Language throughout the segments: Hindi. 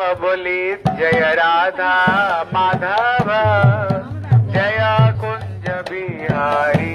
बोली जय राधा माधव जय कुंज बिहारी।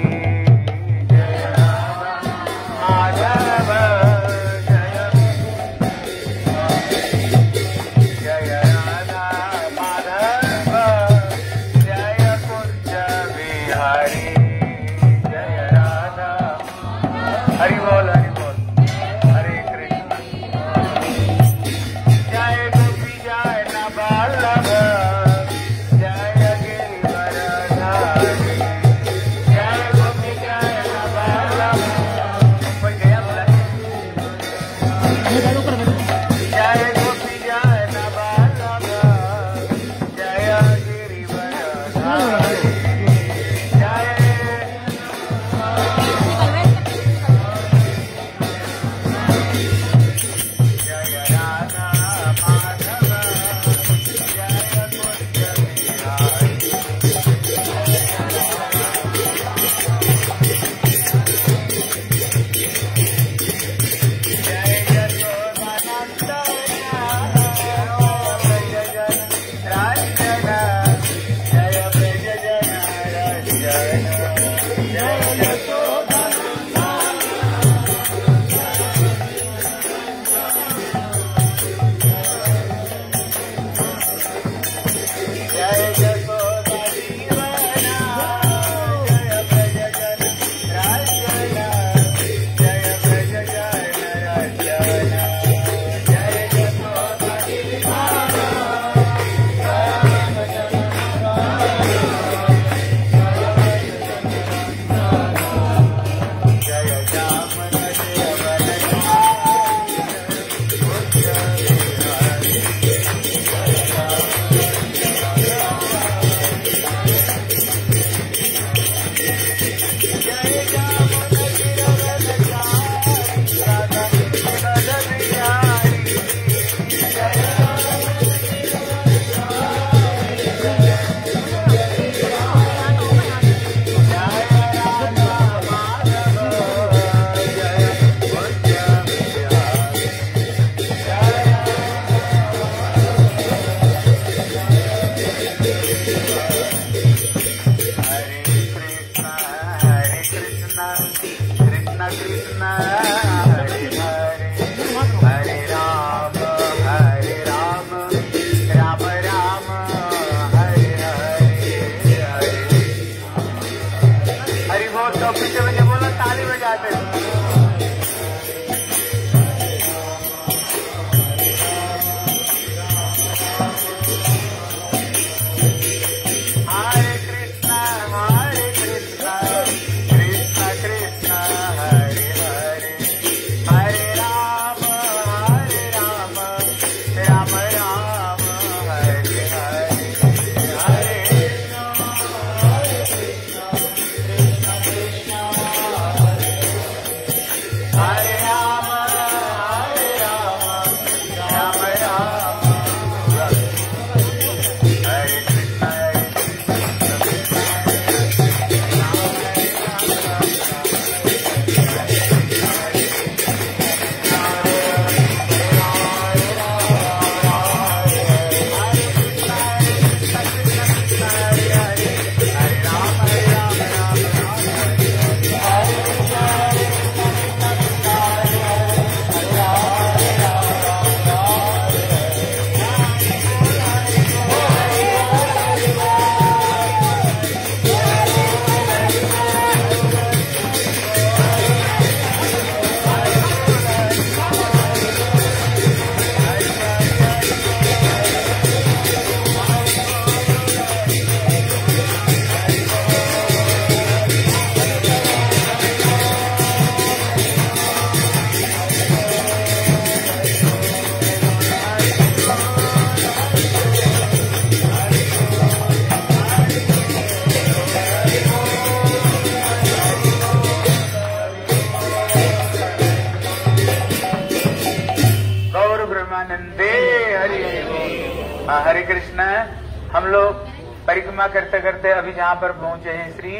करते अभी जहाँ पर पहुँचे हैं श्री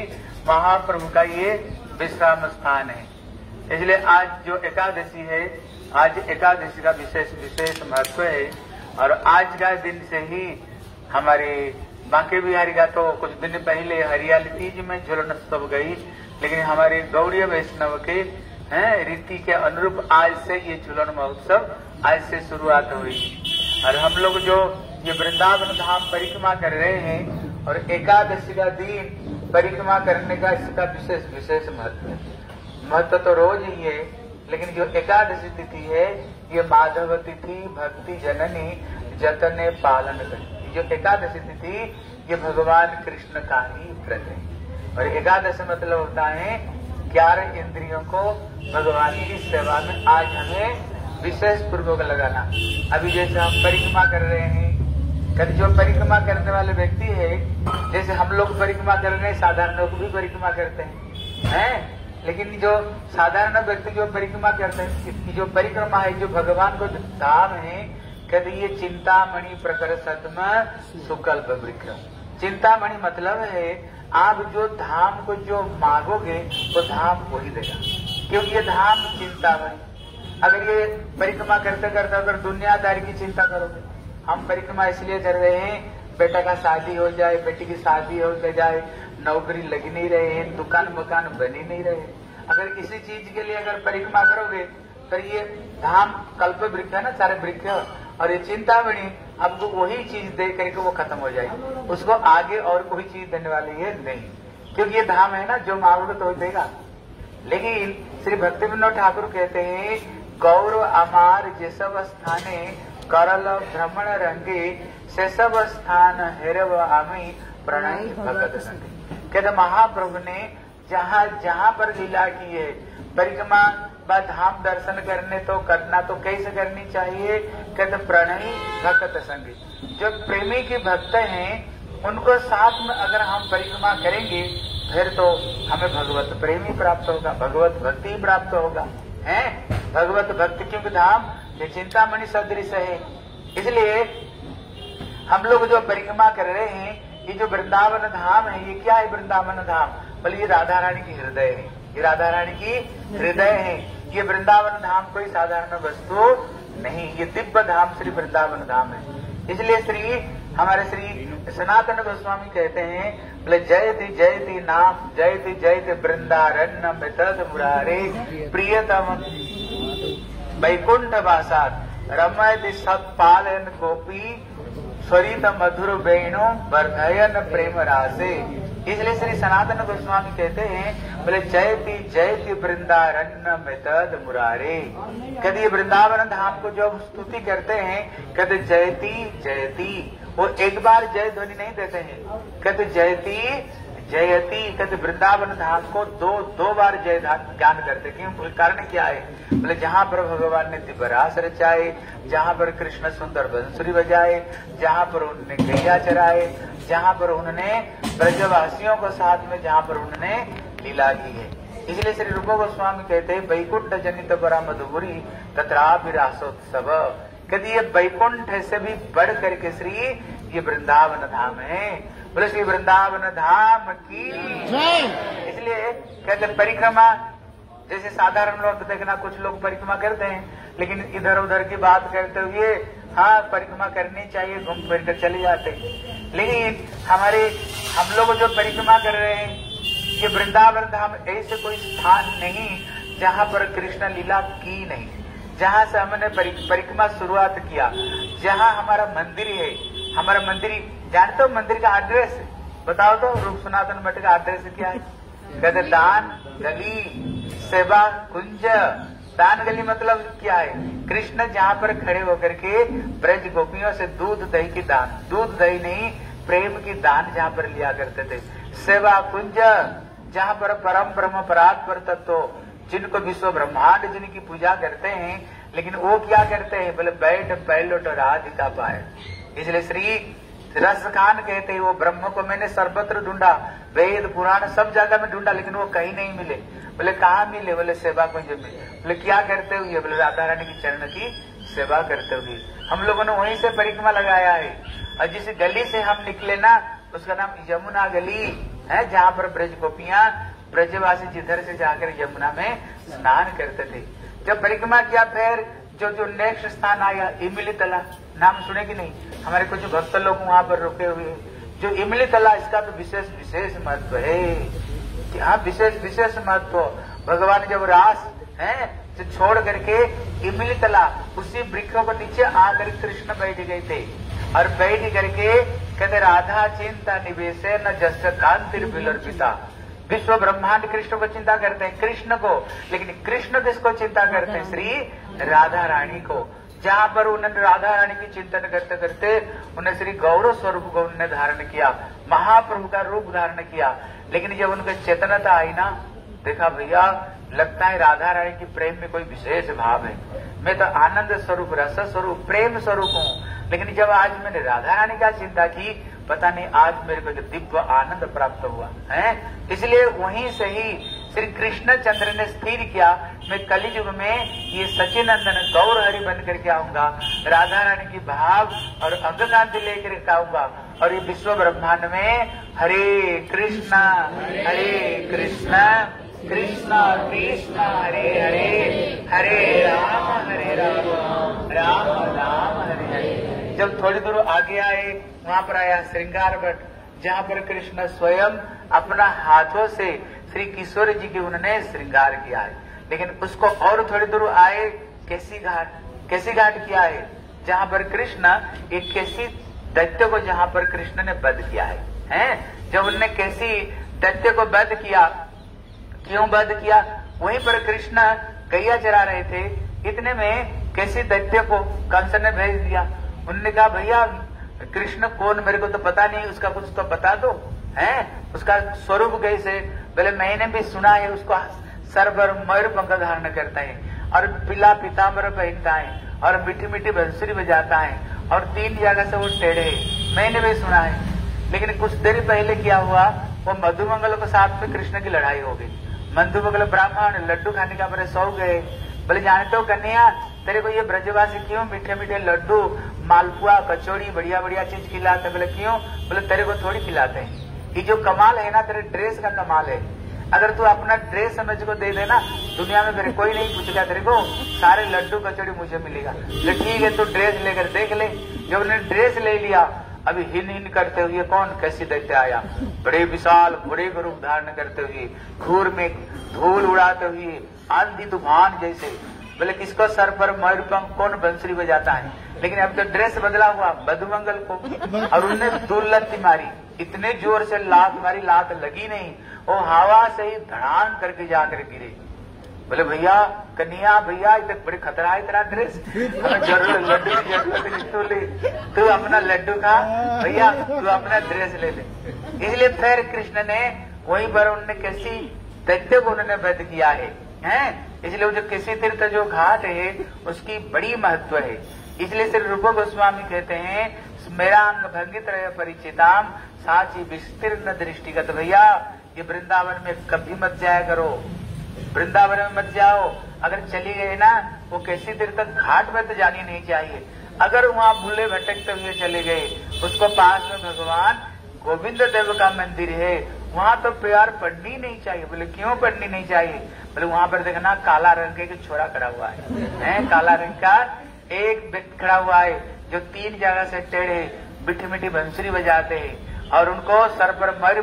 महाप्रभु का ये विश्राम स्थान है। इसलिए आज जो एकादशी है, आज एकादशी का विशेष विशेष महत्व है। और आज का दिन से ही हमारे बांके बिहारी का तो कुछ दिन पहले हरियाली तीज में झुलन उत्सव गई, लेकिन हमारे गौड़ीय वैष्णव के, हैं, रीति के अनुरूप आज से ये झुलन महोत्सव आज से शुरुआत हुई। और हम लोग जो ये वृंदावन धाम परिक्रमा कर रहे हैं और एकादशी का दिन परिक्रमा करने का इसका विशेष विशेष महत्व है। महत्व तो रोज ही है, लेकिन जो एकादशी तिथि है, ये माधव तिथि, भक्ति, जननी, जतने, पालन करती जो एकादशी तिथि, ये भगवान कृष्ण का ही व्रत है। और एकादशी मतलब होता है, ग्यारह इंद्रियों को भगवान की सेवा में आज हमें विशेष पूर्वक लगाना। अभी जैसे हम परिक्रमा कर रहे हैं कभी जो परिक्रमा करने वाले व्यक्ति है, जैसे हम लोग परिक्रमा कर रहे हैं, साधारण लोग भी परिक्रमा करते हैं। हैं? लेकिन जो साधारण व्यक्ति जो परिक्रमा करते हैं, इसकी जो परिक्रमा है, जो भगवान को जो धाम है, कहते ये चिंतामणि प्रकर सतम सुकल्प वृक्ष। चिंतामणि मतलब है, आप जो धाम को जो मांगोगे, वो धाम वही देगा। क्योंकि ये धाम चिंतामणि। अगर ये परिक्रमा करते करते अगर दुनियादारी की चिंता करोगे हम परिक्रमा इसलिए कर रहे हैं, बेटा का शादी हो जाए, बेटी की शादी हो जाए, नौकरी लग नहीं रहे हैं, दुकान मकान बन नहीं रहे अगर इसी चीज़ के लिए अगर परिक्रमा करोगे तो ये धाम कल्प वृक्ष है ना, सारे वृक्ष। और ये चिंता चिंतामणि आपको वही चीज़ दे करके वो खत्म हो जाएगी। उसको आगे और कोई चीज़ देने वाली है नहीं। क्योंकि ये धाम है ना, जो मांगोगे तो देगा लेकिन श्री भक्ति ठाकुर कहते हैं गौरव अमार जैसव स्थाने करल भ्रमण रंगे से सब स्थान हेरव आमी प्रणय भगत संगे कहते महाप्रभु ने जहाँ जहाँ पर लीला की है परिक्रमा व धाम दर्शन करने तो करना तो कैसे करनी चाहिए? कहते प्रणयी भक्त संग। जो प्रेमी के भक्त हैं उनको साथ में अगर हम परिक्रमा करेंगे फिर तो हमें भगवत प्रेमी प्राप्त होगा भगवत भक्ति प्राप्त होगा। है? भगवत भक्ति क्योंकि धाम ये चिंतामणि सदृश है। इसलिए हम लोग जो परिक्रमा कर रहे हैं, ये जो वृंदावन धाम है, ये क्या है वृंदावन धाम? बोले, ये राधा रानी की हृदय है। ये राधा रानी की हृदय है। ये वृंदावन धाम कोई साधारण वस्तु नहीं। ये दिव्य धाम श्री वृंदावन धाम है। इसलिए श्री, हमारे श्री सनातन गोस्वामी कहते हैं, बोले, जयति जयति नाम, जयति जयति वृंदारण्य मुरारे प्रियतम वैकुंठ वासात रमयति सत्पालन गोपी, स्वरित मधुर वेणु, वर्धयन प्रेम रासे इसलिए श्री सनातन गोस्वामी कहते हैं, बोले, जयति जयति वृंदारण्य मितद मुरारे। कभी वृंदावन धाम को जब स्तुति करते हैं, कहते, जयति जयति। वो एक बार जय ध्वनि नहीं देते हैं। कहते, जयति जयती कहते वृंदावन धाम को दो दो बार जय ज्ञान करते। क्यों? कारण क्या है? बोले, जहाँ पर भगवान ने दिव्यरास रचाए, जहाँ पर कृष्ण सुंदर बंसुरी बजाए, जहाँ पर उन्होंने गैया चराए, जहाँ पर उन्होंने ब्रजवासियों को साथ में, जहाँ पर उन्होंने लीला की है। इसलिए श्री रूप गोस्वामी कहते हैं, वैकुंठ जनित बरा मधुबुरी तथाभिरासोत्सव कहते ये वैकुंठ से भी बढ़ करके श्री, ये वृंदावन धाम है। बोले श्री वृंदावन धाम की। इसलिए कहते परिक्रमा जैसे साधारण लोग देखना कुछ लोग परिक्रमा करते हैं लेकिन इधर उधर की बात करते हुए हाँ परिक्रमा करनी चाहिए घूम फिर कर चले जाते लेकिन हमारे हम लोग जो परिक्रमा कर रहे हैं ये वृंदावन धाम ऐसे कोई स्थान नहीं जहाँ पर कृष्ण लीला की नहीं। जहाँ से हमने परिक्रमा शुरुआत किया जहाँ हमारा मंदिर है हमारा मंदिर, जानते हो मंदिर का एड्रेस बताओ तो रूप सनातन मठ का एड्रेस क्या है? कहते दान गली, सेवा, कुंज, दान गली मतलब क्या है? कृष्ण जहाँ पर खड़े होकर के ब्रज गोपियों से दूध, दही की दान, दूध, दही नहीं, प्रेम की दान जहाँ पर लिया करते थे। सेवा, कुंज, जहाँ पर परम ब्रह्म परात्पर तत्व, जिनको विश्व ब्रह्मांड जिनकी पूजा करते हैं, लेकिन वो क्या करते हैं? बोले, बैठ बैलोट राधिका पाए इसलिए श्री रस खान कहते वो ब्रह्म को मैंने सर्वत्र ढूंढा। वेद, पुराण, सब जगह में ढूंढा, लेकिन वो कहीं नहीं मिले। बोले, कहा मिले? बोले, सेवा कुंज में बोले, क्या करते हुए? बोले राधा रानी की चरण की सेवा करते हुए। हम लोगों ने वहीं से परिक्रमा लगाया है। और जिस गली से हम निकले ना, उसका नाम यमुना गली है, जहाँ पर ब्रज गोपिया, ब्रजवासी जिधर से जाकर यमुना में स्नान करते थे। जब परिक्रमा किया, फिर जो जो नेक्स्ट स्थान आया इमली तला नाम सुने कि नहीं? हमारे कुछ भक्त लोग वहाँ पर रुके हुए जो इमली तला इसका तो विशेष विशेष महत्व है। कि हाँ विशेष विशेष महत्व। भगवान जब रास, है तो छोड़ करके इमली तला उसी वृक्षों को नीचे आकर कृष्ण बैठ गए थे। और बैठ करके कहते, राधा चिंता निवेश न जस कांतिर बिलर पिता विश्व ब्रह्मांड कृष्ण को चिंता करते हैं, कृष्ण को। लेकिन कृष्ण किसको चिंता करते हैं? श्री राधा रानी को। जहाँ पर उन्होंने राधा रानी की चिंतन करते करते उन्हें श्री गौरव स्वरूप को उन्होंने धारण किया, महाप्रभु का रूप धारण किया। लेकिन जब उनका चेतनता आई ना, देखा भैया, लगता है राधा रानी की प्रेम में कोई विशेष भाव है। मैं तो आनंद स्वरूप, रस स्वरूप, प्रेम स्वरूप हूँ। लेकिन जब आज मैंने राधा रानी का चिंता की पता नहीं, आज मेरे को दिव्य आनंद प्राप्त हुआ, है? इसलिए वहीं से ही श्री कृष्ण चंद्र ने स्थिर किया, मैं कलयुग में ये सचिनंदन गौर हरि बन करके आऊँगा राधा रानी की भाव और अंग कांति लेकर आऊँगा, और ये विश्व ब्रह्मांड में हरे कृष्णा हरे कृष्णा, कृष्ण कृष्ण, हरे हरे हरे राम हरे राम राम राम, हरे हरे। जब थोड़ी दूर आगे आए, वहाँ पर आया श्रृंगार भट्ट, जहाँ पर कृष्ण स्वयं अपना हाथों से श्री किशोर जी की उन्होंने श्रृंगार किया है। लेकिन उसको और थोड़ी दूर आए, कैसी घाट? कैसी घाट किया है? जहाँ पर कृष्ण एक कैसी दैत्य को जहाँ पर कृष्ण ने वध किया है, हैं? जब उनने कैसी दैत्य को वध किया, क्यों वध किया? वहीं पर कृष्ण गैया चरा रहे थे। इतने में कैसी दैत्य को कंस ने भेज दिया? उन्होंने कहा, भैया, कृष्ण कौन? मेरे को तो पता नहीं, उसका कुछ तो बता दो, है? उसका स्वरूप कैसे? बोले, मैंने भी सुना है, उसको सरबर मयूर पंख धारण करता है, और पिला पिताम्बर पहनता है, और मीठी मीठी बंसुरी बजाता है, और तीन जगह से वो टेढ़े मैंने भी सुना है। लेकिन कुछ देर पहले क्या हुआ, वो मधुमंगल के साथ में कृष्ण की लड़ाई हो गई। मधुमंगल ब्राह्मण, लड्डू खाने का मेरे सौ गए। बोले, जानते हो कन्हैया, तेरे को ये ब्रजवासी क्यों मीठे मीठे लड्डू मालपुआ, कचौड़ी, बढ़िया बढ़िया चीज़ खिलाते बोले, क्यों? बोले, तेरे को थोड़ी खिलाते हैं। ये जो कमाल है ना, तेरे ड्रेस का कमाल है। अगर तू अपना ड्रेस समझ को दे देना, दुनिया में फिर कोई नहीं पूछेगा तेरे को। सारे लड्डू, कचौड़ी मुझे मिलेगा। ले, ठीक है, तू ड्रेस लेकर देख ले। जब उन्होंने ड्रेस ले लिया, अभी हिन हिन करते हुए कौन कैसी दैत्य आया? बड़े विशाल, बड़े रूप धारण करते हुए, घूर में धूल उड़ाते हुए, आंधी तूफ़ान जैसे। बोले, किसको सर पर मयूरपंख कौन बंसरी बजाता है? लेकिन अब तो ड्रेस बदला हुआ बधुमंगल को और उनने दो लत्ती मारी। इतने ज़ोर से लात मारी लात लगी नहीं। वो हवा से ही धड़ान करके जाकर गिरे। बोले भैया कन्हैया भैया इतने बड़े खतरा है तेरा ड्रेस। ज़रूर लड्डू की ज़रूरत तू ले। तू अपना लड्डू खा। भैया तू अपना ड्रेस ले ले। इसलिए फिर कृष्ण ने वहीं पर उन्होंने कैसी दैत्य को उन्होंने वध किया है हैं? इसलिए वो जो किसी तीर्थ जो घाट है उसकी बड़ी महत्व है। इसलिए श्री रूप गोस्वामी कहते हैं स्मेरांग भंगित रहे परिचिताम साची विस्तीर्ण दृष्टिगत भैया ये वृंदावन में कभी मत जाया करो। वृंदावन में मत जाओ। अगर चली गए ना वो कैसी देर तक घाट में तो जानी नहीं चाहिए। अगर वहाँ भूले भटकते हुए चले गए उसको पास में भगवान गोविंद देव का मंदिर है। वहाँ तो प्यार पढ़नी नहीं चाहिए। बोले क्यों पढ़नी नहीं चाहिए? बोले वहाँ पर देखना काला रंग के छोरा खड़ा हुआ है, है काला रंग का एक व्यक्ति खड़ा हुआ है, जो तीन जगह से टेढ़े मिठी मिठी बंसुरी बजाते हैं और उनको सर पर मर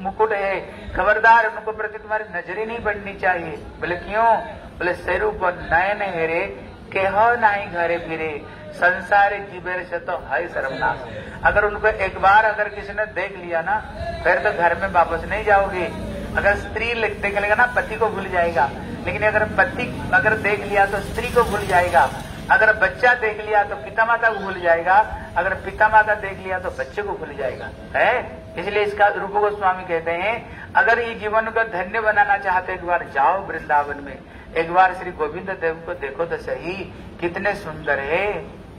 मुकुट है। खबरदार, उनको प्रति तुम्हारी नज़र ही नहीं पड़नी चाहिए। बोले, क्यों? बोले स्वरूप नयन हेरे, केह नहीं घरे फिरे। संसार जीवेर से तो है सर्वनाश अगर उनको एक बार अगर किसी ने देख लिया ना, फिर तो घर में वापस नहीं जाओगे। अगर स्त्री देख लेगा ना, पति को भूल जाएगा। लेकिन अगर पति अगर देख लिया तो स्त्री को भूल जाएगा। अगर बच्चा देख लिया तो पिता माता को भूल जाएगा, अगर पिता माता देख लिया तो बच्चे को भूल जाएगा, है? इसलिए इसका रूप गोस्वामी कहते हैं, अगर ये जीवन को धन्य बनाना चाहते एक बार जाओ वृंदावन में, एक बार श्री गोविंद देव को देखो तो सही, कितने सुंदर है।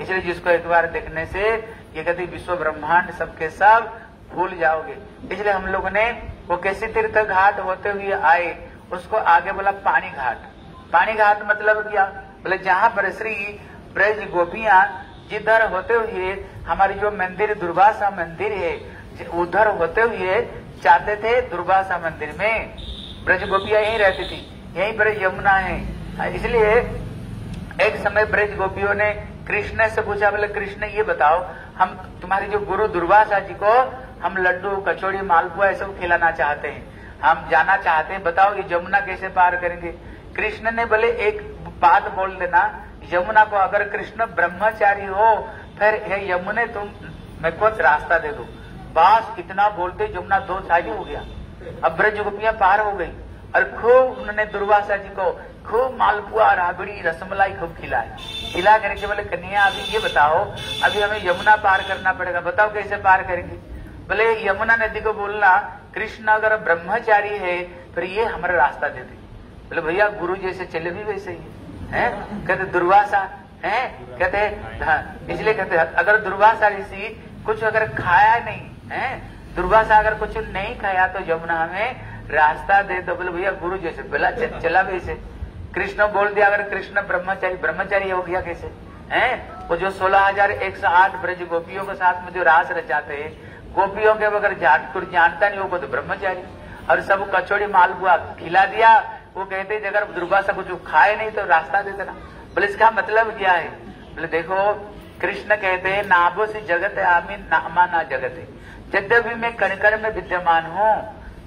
इसलिए जिसको एक बार देखने से, ये कहते विश्व ब्रह्मांड सबके सब भूल जाओगे। इसलिए हम लोग ने, वो कैसे तीर्थ घाट होते हुए आए, उसको आगे बोला पानी घाट पानी घाट मतलब क्या? बोले, जहाँ पर श्री ब्रज गोपियाँ जिधर होते हुए, हमारी जो मंदिर, दुर्वासा मंदिर है उधर होते हुए चाहते थे दुर्वासा मंदिर में। ब्रज गोपियाँ यहीं रहती थी, यहीं पर यमुना है। इसलिए एक समय ब्रज गोपियों ने कृष्ण से पूछा, बोले, कृष्ण, ये बताओ, हम, तुम्हारे जो गुरु दुर्वासा जी को, हम लड्डू, कचौड़ी, मालपुआ सब खिलाना चाहते हैं। हम जाना चाहते हैं, बताओ ये यमुना कैसे पार करेंगे? कृष्ण ने बोले, एक बात बोल देना, यमुना को अगर कृष्ण ब्रह्मचारी हो, फिर हे यमुने, तुम, मैं कुछ रास्ता दे दो? बास इतना बोलते यमुना दो छाली हो गया। अब ब्रज गोपियाँ पार हो गई। और खूब उन्होंने दुर्वासा जी को, खूब मालपुआ राबड़ी रसमलाई खूब खिलाए। खिला करके बोले कन्या अभी ये बताओ, अभी हमें यमुना पार करना पड़ेगा। बताओ कैसे पार करेंगे? बोले, यमुना नदी को बोलना, कृष्ण अगर ब्रह्मचारी है, फिर ये हमारा रास्ता दे दे। बोले, भैया, गुरु जैसे चले भी वैसे ही। है? कहते दुर्वासा है? कहते हाँ, इसलिए कहते अगर दुर्वासा ऋषि कुछ अगर खाया नहीं है? दुर्वासा अगर कुछ नहीं खाया तो यमुना हमें रास्ता दे तो बोले भैया गुरु जैसे बोला चला वैसे कृष्ण बोल दिया अगर कृष्ण ब्रह्मचारी ब्रह्मचारी हो गया कैसे? है? वो जो सोलह हज़ार एक सौ आठ ब्रज गोपियों के साथ में जो रास रचाते हैं गोपियों के अगर जानता नहीं होगा तो ब्रह्मचारी। और सब कचौड़ी मालपुआ खिला दिया वो कहते अगर दुर्भाषा कुछ खाए नहीं तो रास्ता दे देना। बोले, इसका मतलब क्या है? बोले, देखो, कृष्ण कहते हैं, नाभो से जगत है, आमी नामा ना जगत है। यद्यपि मैं कणकण में विद्यमान हूँ,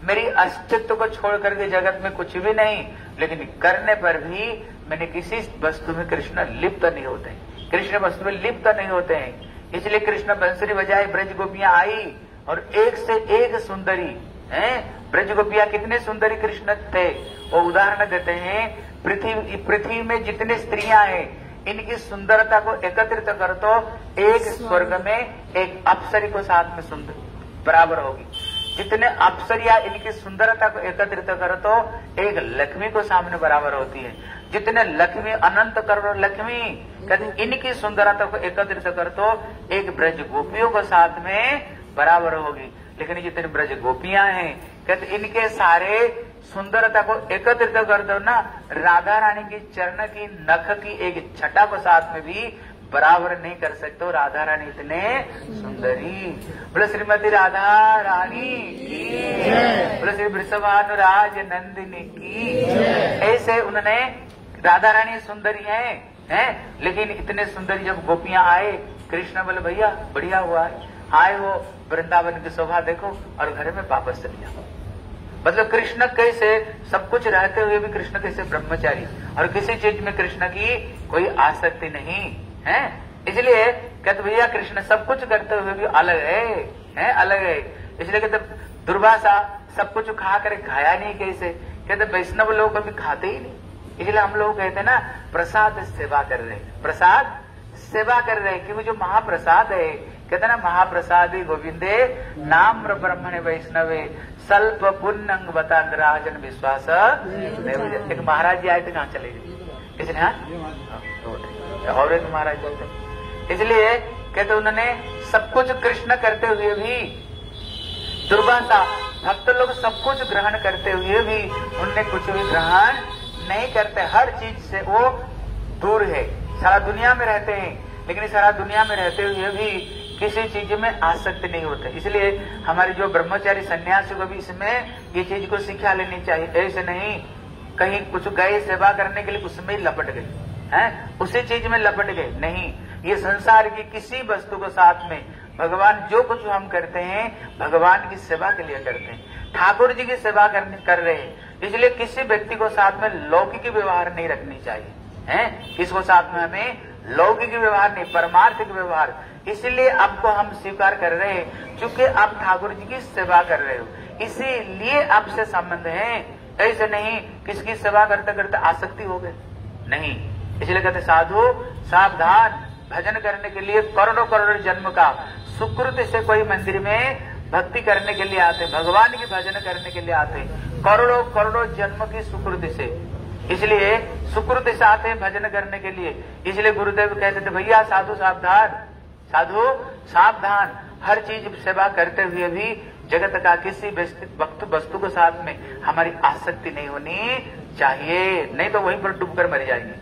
मेरी अस्तित्व को छोड़ करके जगत में कुछ भी नहीं, लेकिन करने पर भी मैंने किसी वस्तु में कृष्ण लिप्त नहीं होते कृष्ण वस्तु में लिप्त नहीं होते हैं। इसलिए कृष्ण बंसरी बजाए ब्रज गोपियाँ आई और एक से एक सुंदरी, हैं ब्रज गोपियाँ कितने सुंदरी कृष्ण थे। वो उदाहरण देते हैं पृथ्वी पृथ्वी में जितने स्त्रियाँ हैं इनकी सुंदरता को एकत्रित कर तो एक स्वर्ग में एक अप्सरी को साथ में सुंदर बराबर होगी। जितने अप्सरिया इनकी सुंदरता को एकत्रित कर तो एक लक्ष्मी को सामने बराबर होती है। जितने लक्ष्मी अनंत करो लक्ष्मी कहते इनकी सुंदरता को एकत्रित कर तो एक ब्रज गोपियों को साथ में बराबर होगी। लेकिन जितने ब्रज गोपियाँ हैं कहते इनके सारे सुंदरता को एकत्रित कर दो ना। राधा रानी की चरण की, नख की, एक छटा को साथ में भी बराबर नहीं कर सकते। राधा रानी इतने सुंदरी। बोले श्रीमती राधा रानी की बोले श्री वृषभानुराज नंदिनी की ऐसे उन्होंने राधा रानी सुंदरी है, हैं? लेकिन इतने सुंदरी जब गोपियाँ आए कृष्ण बोले भैया, बढ़िया हुआ। आए वो वृंदावन की शोभा देखो और घर में वापस चले जाओ। मतलब कृष्ण कैसे सब कुछ रहते हुए भी कृष्ण कैसे ब्रह्मचारी। और किसी चीज़ में कृष्ण की कोई आसक्ति नहीं, है? इसलिए कहते भैया, कृष्ण सब कुछ करते हुए भी अलग है है? अलग है। इसलिए कहते दुर्भाषा सब कुछ खा कर खाया नहीं कैसे। कहते वैष्णव लोग कभी खाते ही नहीं। इसलिए हम लोग कहते ना, प्रसाद सेवा कर रहे प्रसाद सेवा कर रहे क्योंकि जो महाप्रसाद है कहते ना महाप्रसाद गोविंदे नाम ब्रह्मण वैष्णवे स्वल्प पुण्यंग बतांगराजन विश्वास। एक महाराज जी आए थे कहाँ चले गए? इसलिए हाँ? और एक महाराज इसलिए कहते उन्होंने सब कुछ कृष्ण करते हुए भी दुर्भाषा भक्त लोग सब कुछ ग्रहण करते हुए भी उनने कुछ भी ग्रहण नहीं करते। हर चीज़ से वो दूर है। सारा दुनिया में रहते हैं लेकिन सारा दुनिया में रहते हुए भी किसी चीज़ में आसक्त नहीं होते। इसलिए हमारे जो ब्रह्मचारी सन्यासी को भी इसमें ये चीज़ को शिक्षा लेनी चाहिए। ऐसे नहीं, कहीं कुछ गए सेवा करने के लिए उसमें लपट गए, हैं? उसी चीज़ में लपट गए। नहीं, ये संसार की किसी वस्तु को साथ में भगवान जो कुछ हम करते हैं, भगवान की सेवा के लिए करते हैं। ठाकुर जी की सेवा कर रहे हैं। इसलिए किसी व्यक्ति को साथ में लौकिक व्यवहार नहीं रखनी चाहिए, हैं? किसको साथ में हमें? लौकिक व्यवहार नहीं, परमार्थिक व्यवहार। इसीलिए आपको हम स्वीकार कर रहे हैं, चूँकि आप ठाकुर जी की सेवा कर रहे हो। इसीलिए आपसे संबंध है। ऐसे नहीं, किसकी सेवा करते करते आसक्ति हो गए? नहीं। इसलिए कहते साधु, सावधान। भजन करने के लिए करोड़ों करोड़ों जन्म का। सुकृत से कोई मंदिर में भक्ति करने के लिए आते, भगवान की भजन करने के लिए आते, करोड़ों करोड़ों जन्म की सुकृति से। इसलिए सुकृति से आते भजन करने के लिए। इसलिए गुरुदेव कहते थे, भैया, साधु, सावधान। साधु, सावधान, हर चीज़ सेवा करते हुए भी जगत का किसी वक्त, वस्तु के साथ में हमारी आसक्ति नहीं होनी चाहिए। नहीं तो वहीं पर डूबकर मर जाएँगे।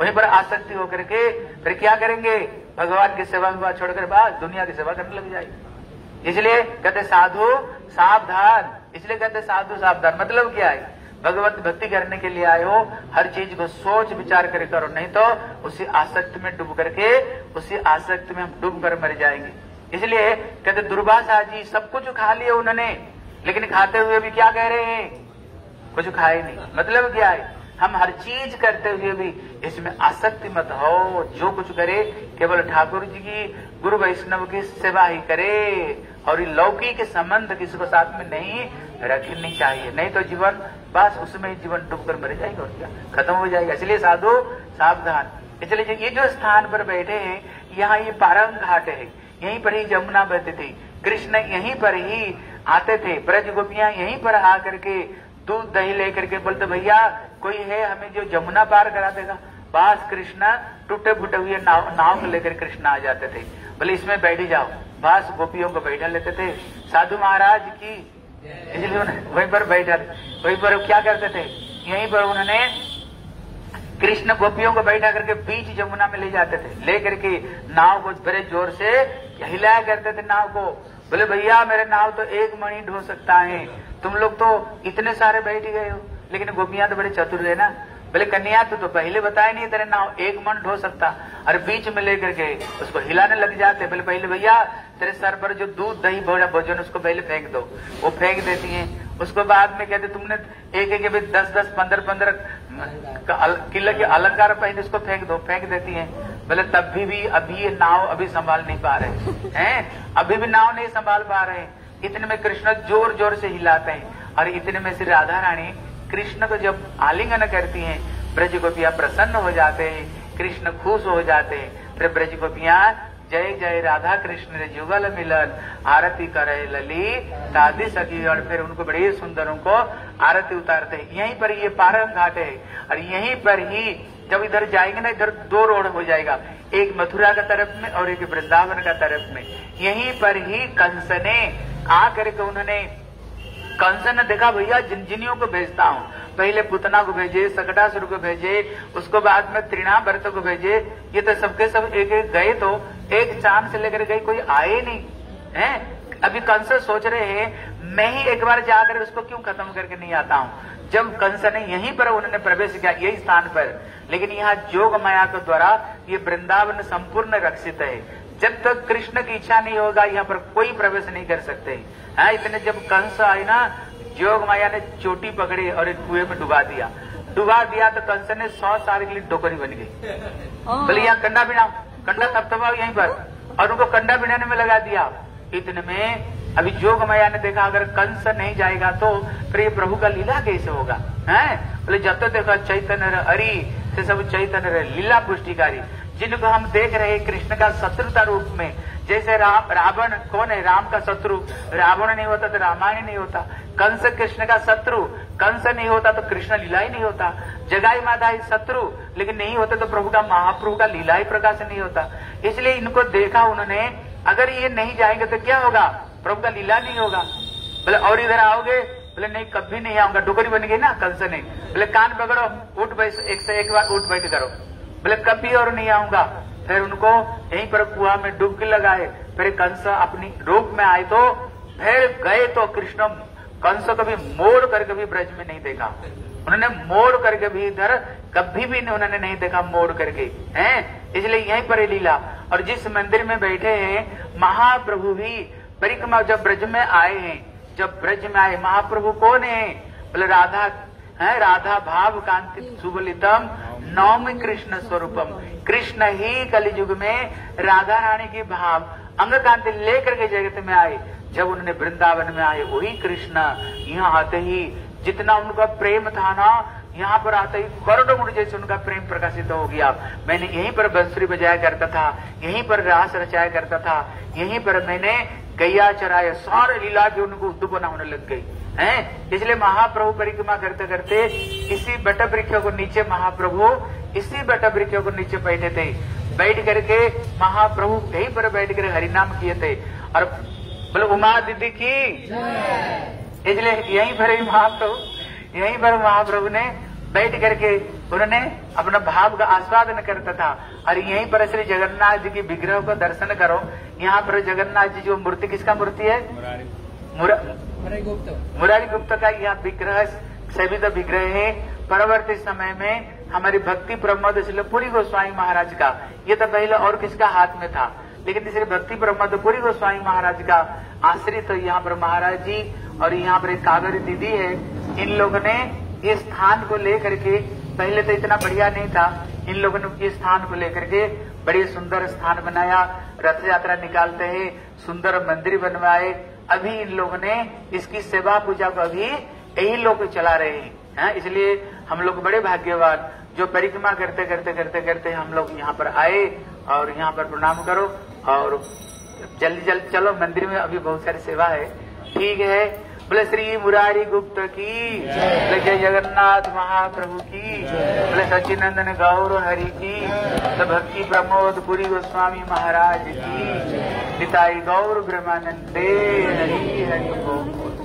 वहीं पर आसक्ति होकर के फिर क्या करेंगे? भगवान की सेवा विवाह छोड़कर बाद दुनिया की सेवा करने लग जाएगी। इसलिए कहते साधु, सावधान। इसलिए कहते साधु, सावधान। मतलब क्या है? भगवत भक्ति करने के लिए आए हो, हर चीज़ को सोच विचार कर करो, नहीं तो उसी आसक्ति में डूब करके, उसी आसक्ति में हम डूब कर मर जाएँगे। इसलिए कहते, दुर्भाषा जी, सब कुछ खा लिया उन्होंने, लेकिन खाते हुए भी क्या कह रहे हैं? कुछ खाए नहीं। मतलब क्या है? हम हर चीज़ करते हुए भी इसमें आसक्ति मत हो। जो कुछ करे, केवल ठाकुर जी की, गुरु वैष्णव की सेवा ही करे। और ये लौकिक संबंध किसी को साथ में नहीं रखनी चाहिए। नहीं तो जीवन, बस उसमें जीवन डूबकर मर जाएगा और क्या? खत्म हो जाएगा। इसलिए साधु सावधान। इसलिए ये जो स्थान पर बैठे हैं, यहाँ ये पारंग घाट है। यहीं पर ही जमुना बहती थी। कृष्ण यहीं पर ही आते थे। ब्रज गोपियाँ यहीं पर आकर के दूध दही लेकर के बोलते, भैया, कोई है हमें जो जमुना पार करा देगा? बास कृष्ण टूटे फूटे हुए नाव नाव लेकर कृष्ण आ जाते थे। बोले, इसमें बैठ जाओ। बास गोपियों को बैठा लेते थे। साधु महाराज की इसलिए वहीं पर बैठा, वहीं पर क्या करते थे? यहीं पर उन्होंने कृष्ण गोपियों को बैठा करके बीच जमुना में ले जाते थे। लेकर के नाव को बड़े ज़ोर से हिलाया करते थे नाव को। बोले, भैया, मेरे नाव तो एक मणि ढो सकता है। तुम लोग तो इतने सारे बैठ गए हो। लेकिन गोपियाँ तो बड़े चतुर है ना। बोले कन्या तो, तो पहले बताया नहीं तेरे नाव एक मन ढो सकता। अरे बीच में लेकर के उसको हिलाने लग जाते। बोले पहले भैया तेरे सर पर जो दूध दही भोजा भोजन उसको पहले फेंक दो। वो फेंक देती है। उसको बाद में कहते तुमने एक एक भी दस दस पंद्रह पंद्रह किले के अलंकार पहले उसको फेंक दो। फेंक देती है। बोले तब भी, भी अभी ये नाव अभी संभाल नहीं पा रहे। हैं? अभी भी नाव नहीं संभाल पा रहे। इतने में कृष्ण ज़ोर ज़ोर से हिलाते हैं। और इतने में श्री राधा रानी कृष्ण को जब आलिंगन करती हैं ब्रज गोपिया प्रसन्न हो जाते हैं, कृष्ण खुश हो जाते हैं, फिर ब्रज गोपिया जय जय राधा कृष्ण जुगल मिलन, आरती करे लली दादी सखी, और फिर उनको बड़े सुंदर उनको आरती उतारते हैं। यहीं पर ये पारंग घाट है, और यहीं पर ही जब इधर जाएँगे ना, इधर दो रोड हो जाएगा, एक मथुरा का तरफ़ में और एक वृंदावन का तरफ़ में। यहीं पर ही कंस ने आकर के उन्होंने कंस ने देखा, भैया, जिन जिनजिनियों को भेजता हूँ, पहले पुतना को भेजे सकटासुर को भेजे, उसको बाद में त्रिणा भरत को भेजे, ये तो सबके सब एक एक गए तो एक चाँद से लेकर गए कोई आए नहीं, है? अभी कंस सोच रहे हैं, मैं ही एक बार जाकर उसको क्यों खत्म करके नहीं आता हूँ? जब कंस ने यहीं पर उन्होंने प्रवेश किया, यही स्थान पर, लेकिन यहाँ जोग माया के द्वारा ये वृंदावन संपूर्ण रक्षित है। जब तक कृष्ण की इच्छा नहीं होगा यहाँ पर कोई प्रवेश नहीं कर सकते। है इतने जब कंस आए ना जोग माया ने चोटी पकड़ी और एक कुएँ में डुबा दिया। डुबा दिया तो कंस ने सौ साल के लिए डोकरी बन गई। बोले यहाँ कंडा बिना कंडा तब तबाओ यहीं पर। और उनको कंडा बिनाने में लगा दिया। इतने में अभी जोग माया ने देखा अगर कंस नहीं जाएगा तो फिर ये प्रभु का लीला कैसे होगा? है? बोले जब तक देखा चैतन्य अरी से सब चैतन्य लीला पुष्टिकारी। जिनको हम देख रहे कृष्ण का शत्रुता रूप में। जैसे राम रावण, कौन है? राम का शत्रु। रावण नहीं होता तो रामायण नहीं होता। कंस कृष्ण का शत्रु। कंस नहीं होता तो कृष्ण लीला ही नहीं होता। जगाई माता ही शत्रु, लेकिन नहीं होता तो प्रभु का, महाप्रभु का लीला ही प्रकाश नहीं होता। इसलिए इनको देखा उन्होंने, अगर ये नहीं जाएँगे तो क्या होगा? प्रभु का लीला नहीं होगा। बोले, और इधर आओगे? बोले, नहीं, कभी नहीं आऊँगा। डुकरी बन गई ना कल से नहीं बोले, कान पकड़ो, उठ बैठ एक से एक बार उठ बैठ करो। बोले, कभी और नहीं आऊँगा। फिर उनको यहीं पर कुआ में डुबकी लगाए। फिर कंस अपनी रूप में आए तो फिर गए तो कृष्ण कंस कभी मोड़ करके भी ब्रज में नहीं देखा। उन्होंने मोड़ करके भी इधर कभी भी उन्होंने नहीं देखा मोड़ करके। हैं? इसलिए यहीं पर लीला। और जिस मंदिर में बैठे हैं, महाप्रभु भी परिक्रमा जब ब्रज में आए हैं, जब ब्रज में आए, महाप्रभु कौन है? बोले, राधा है, राधा भाव कांति सुबलितम नौम कृष्ण स्वरूपम। कृष्ण ही कलयुग में राधा रानी की भाव अंग कांति लेकर के जगत में आए। जब उन्होंने वृंदावन में आए, वही कृष्ण यहाँ आते ही, जितना उनका प्रेम था ना, यहाँ पर आते ही करोड़ों गुण जैसे उनका प्रेम प्रकाशित हो गया। मैंने यहीं पर बंसुरी बजाया करता था, यहीं पर रास रचाया करता था, यहीं पर मैंने गैया चराया, सारे लीला भी उनको उद्दुपना होने लग गई। है? इसलिए महाप्रभु परिक्रमा करते करते इसी बट वृक्ष को नीचे महाप्रभु इसी बट वृक्ष को नीचे बैठे थे बैठ करके महाप्रभु यहीं पर बैठ कर हरिनाम किए थे। और बोले उमा दीदी की? इसलिए यहीं पर ही महाप्रभु यहीं पर महाप्रभु ने बैठ करके उन्होंने अपना भाव का आस्वादन करता था। और यहीं पर श्री जगन्नाथ जी की विग्रह को दर्शन करो। यहाँ पर जगन्नाथ जी जो मूर्ति किसका मूर्ति है? मुरारी गुप्त। का यहाँ विग्रह सभी तो विग्रह है। परवर्ती समय में हमारी भक्ति प्रमोद पुरी गोस्वामी महाराज का ये तो पहले और किसका हाथ में था? लेकिन इसलिए भक्ति प्रमोद पुरी गोस्वामी महाराज का आश्रित तो यहाँ पर महाराज जी और यहाँ पर एक कावेरी दीदी है। इन लोगों ने इस स्थान को लेकर के पहले तो इतना बढ़िया नहीं था इन लोगों ने इस स्थान को लेकर के बड़े सुंदर स्थान बनाया। रथ यात्रा निकालते हैं सुंदर मंदिर बनवाए अभी इन लोगों ने इसकी सेवा पूजा को अभी यही लोग चला रहे हैं, है? इसलिए हम लोग बड़े भाग्यवान, जो परिक्रमा करते करते करते करते हम लोग यहाँ पर आए और यहाँ पर प्रणाम करो और जल्दी जल्दी चलो, मंदिर में अभी बहुत सारी सेवा है ठीक है बोले श्री मुरारी गुप्त की बोले जय जगन्नाथ महाप्रभु की बोले सचिनंदन गौर हरि की तो भक्ति प्रमोद पुरी गोस्वामी महाराज की पिताई गौर ब्रह्मानंदे हरि हरि बोल।